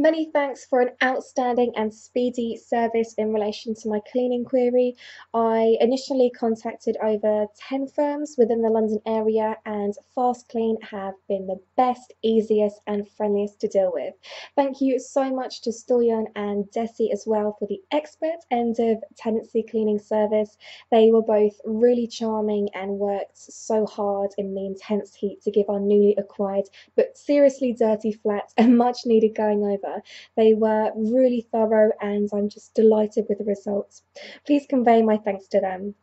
Many thanks for an outstanding and speedy service in relation to my cleaning query. I initially contacted over 10 firms within the London area, and FastKlean have been the best, easiest, and friendliest to deal with. Thank you so much to Stullion and Desi as well for the expert end of tenancy cleaning service. They were both really charming and worked so hard in the intense heat to give our newly acquired but seriously dirty flat a much needed going They were really thorough and I'm just delighted with the results. Please convey my thanks to them.